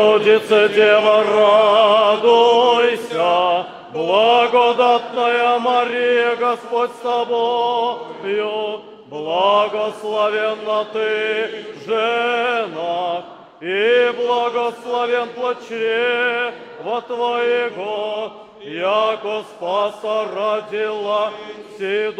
Богородица, Дева, радуйся, благодатная Мария, Господь с тобою, благословенна ты жена, и благословен плод чрева Твоего, яко спаса родила все.